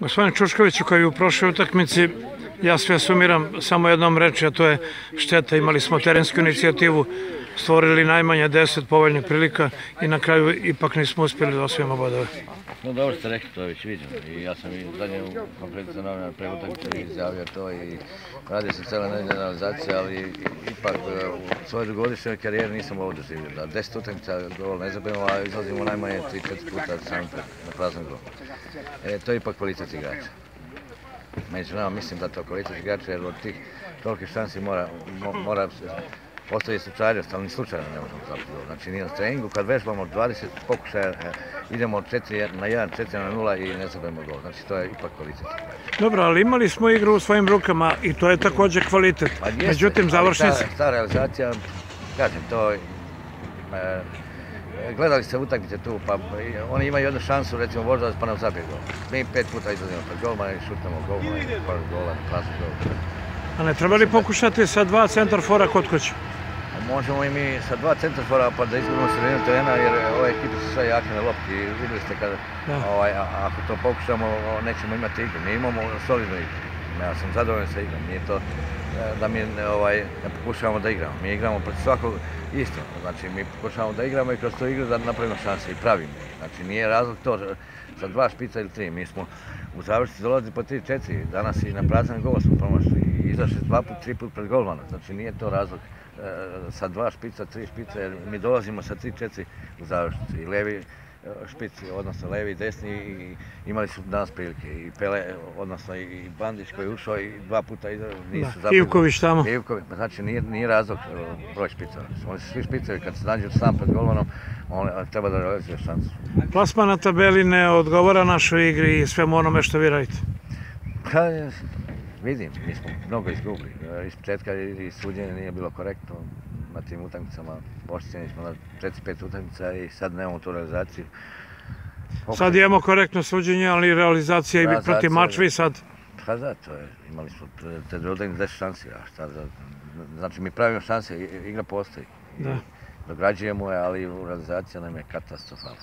Gospodin Čuškoviću, koji u prošloj utakmici, ja sve sumiram samo jednom reči, a to je šteta. Imali smo terensku inicijativu, stvorili najmanje 10 povoljnih prilika i na kraju ipak nismo uspjeli da osvijemo bodove. No dobro ste rekli, to već viđeno. I ja sam i zadnje u konferenciji za novinar pre izjavio to i radio sam cijela nedelja ali ipak e, u svojoj dugogodišnjoj karijeri nisam ovo doživio. Da deset utakmica gol ne zabijemo, a izlazimo najmanje 3-4 puta sam na prazan gol. E, to je ipak kvalitet igrača. Među nama mislim da to kvalitet igrača jer od tih tolikih šansi mora, mo- mora Postoji slučajnost, ali ni slučajno ne možemo zabiti gol. Znači nije na treningu, kad vežbamo 20 pokušaja, e, idemo od 4 na 1, 4 na 0 i ne zabijemo gol. Znači to je ipak kvalitet. Dobro, ali imali smo igru u svojim rukama i to je također kvalitet. Pa jeste, Međutim, ali završnice... Ta, ta realizacija, kažem, to je, e, gledali ste utakmice tu, pa oni imaju jednu šansu, recimo Voždovac, pa nam zabije gol. Mi pet puta izlazimo pred golmana i šutamo golmana i pored gola, prazan gol. A ne treba li pokušati sa dva centar fora kod kuće? Možemo i mi sa dva centrafora pa da izgubimo sredinu terena jer ove ekipe su sve jake na lopti vidjeli ste kada Da. ovaj, ako to pokušamo nećemo imati igru. Mi imamo solidnu igru. Ja sam zadovoljan sa igrom. Nije to e, da mi ovaj, ne pokušavamo da igramo. Mi igramo protiv svakog isto. Znači mi pokušavamo da igramo i kroz tu igru da napravimo šanse i pravimo. Znači nije razlog to za dva špica ili tri. Mi smo u završnici dolazili po 3-4. Danas i na prazan gol smo promašli i izašli dva put, tri put pred golmana. Znači nije to razlog e, sa dva špica, tri špica, jer mi dolazimo sa 3-4 u završnici. I levi špici, odnosno levi i desni i imali su danas prilike. I Pele, odnosno i Bandić koji je ušao i dva puta iza, nisu zabili. Ivković tamo. Ivković, pa znači nije, nije razlog e, broj špica. Oni su svi špicevi kad se nađu sam pred golmanom, on e, treba da realizuje šansu. Plasman na tabeli ne odgovara našoj igri i svemu onome što vi radite. Pa, vidim, mi smo mnogo izgubili. E, Iz početka i i suđenje nije bilo korektno na tim utakmicama. Oštećeni smo na 4-5 utakmica i sad nemamo tu realizaciju. Sad imamo korektno suđenje, ali realizacija i protiv Mačvi sad. Pa da, to je, imali smo te- druge utakmice 10 šansi, a šta da, znači mi pravimo šanse, igra postoji. Da. Dograđujemo je, ali realizacija nam je katastrofalna.